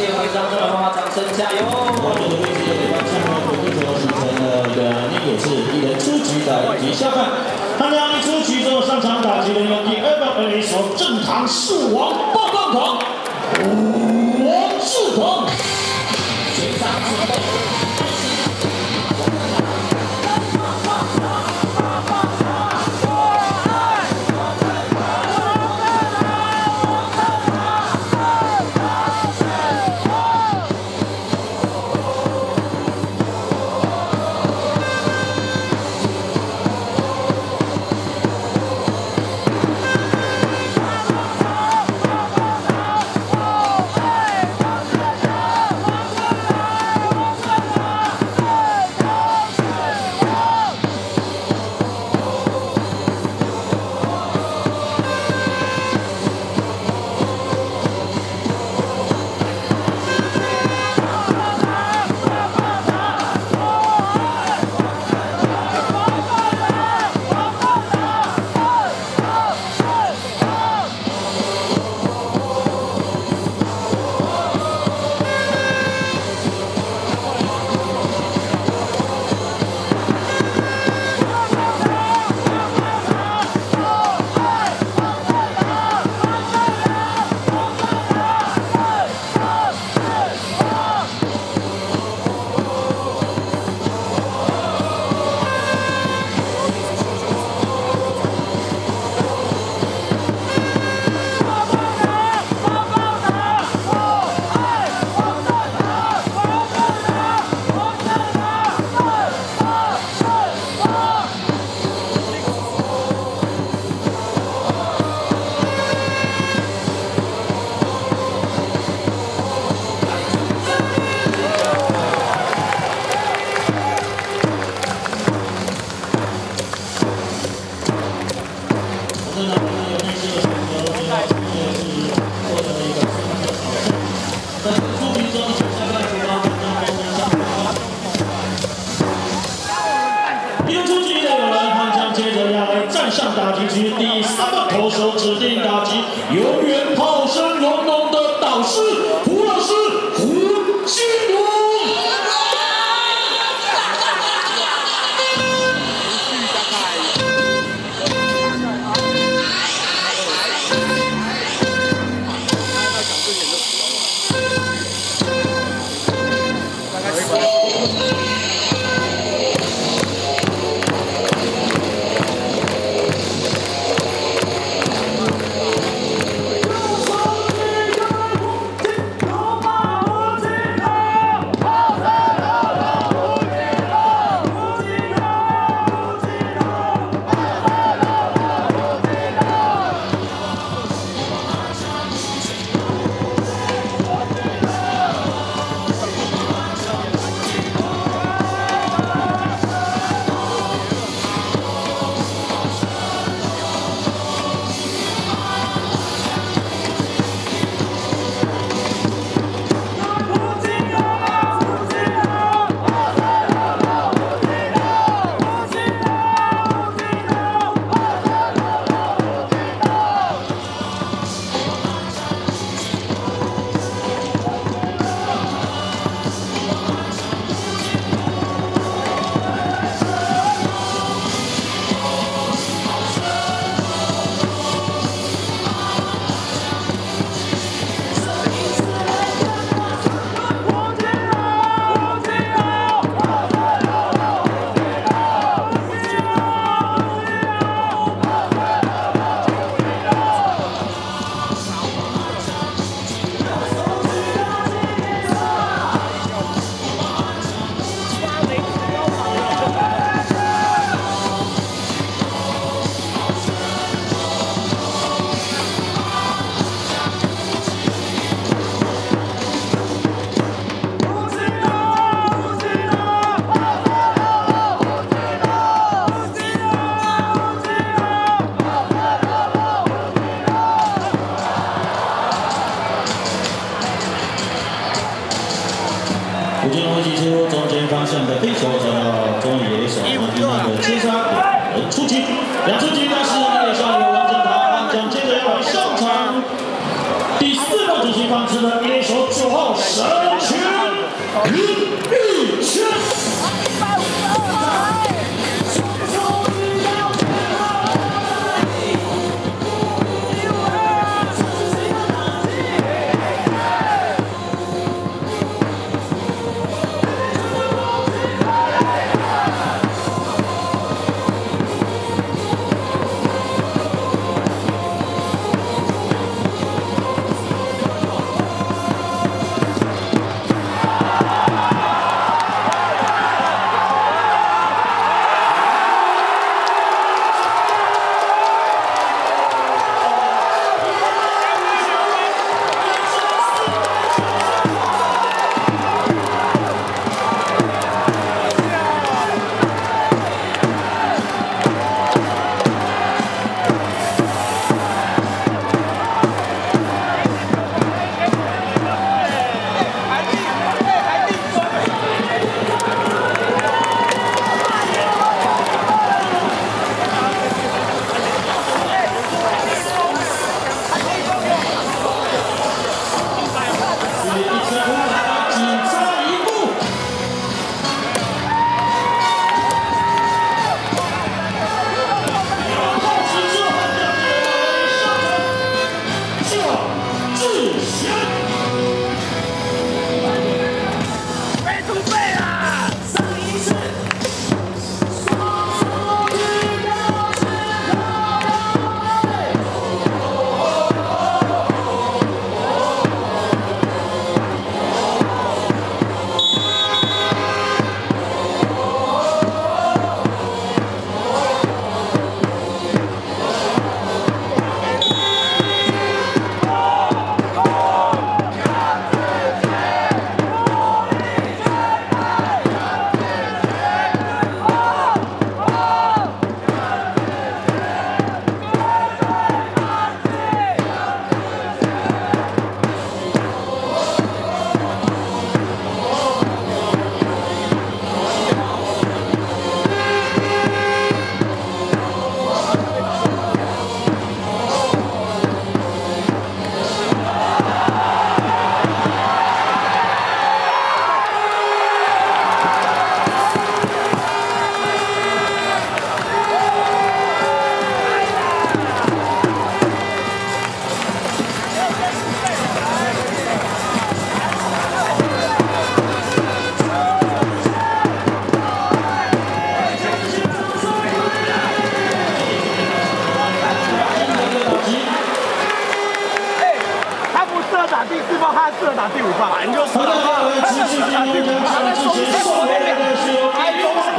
谢，谢谢会长，热烈掌声加油！我们的位置有关项目回归球形成了一个那也是一人出局的以及下半。他俩一出局之后上场打击的有第二个本垒手正堂树王棒棒糖，王志腾。全场上打击区第三个投手指定打击，永远炮声隆隆的导师。吴金龙击出中间方向的飞球，传到中野手黄金娜的接杀，出击，两出击，但是叶少有王振堂，悍将接着要上场。第四个主席方式的野手九号神拳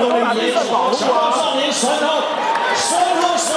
第六棒的小少年神后，神后神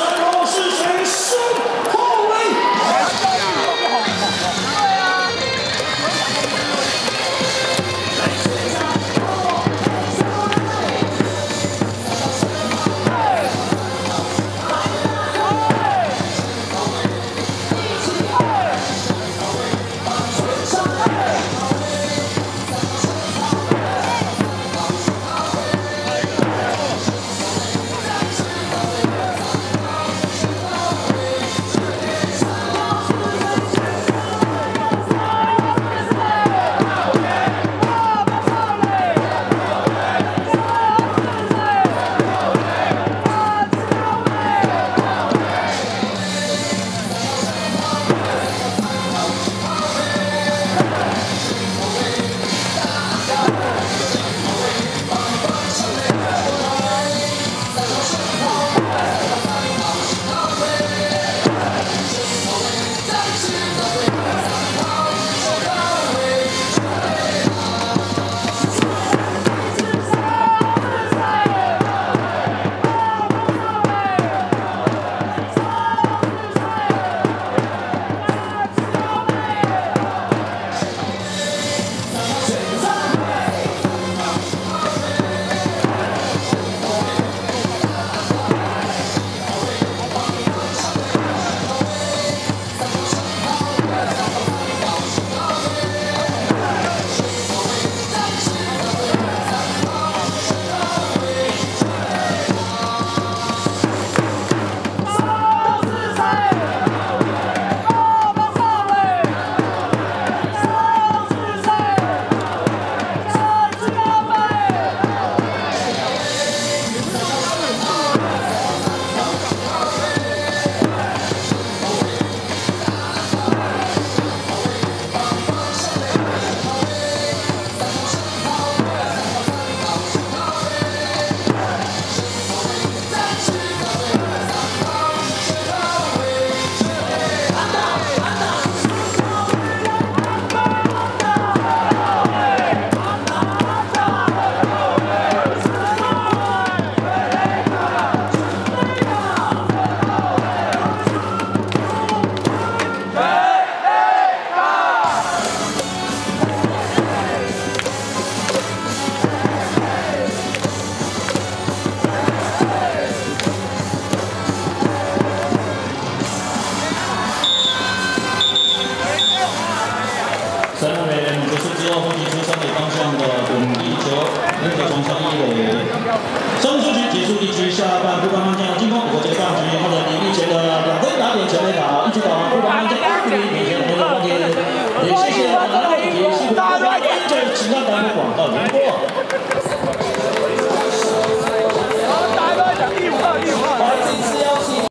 分别从上一垒。三出局结束一局，下半不管方向进攻。我这个半局他的李立前的两分打点全垒打，一直打部方向二比零领先，我的关键。也谢谢我们的媒体辛苦大家，这请让咱们广告。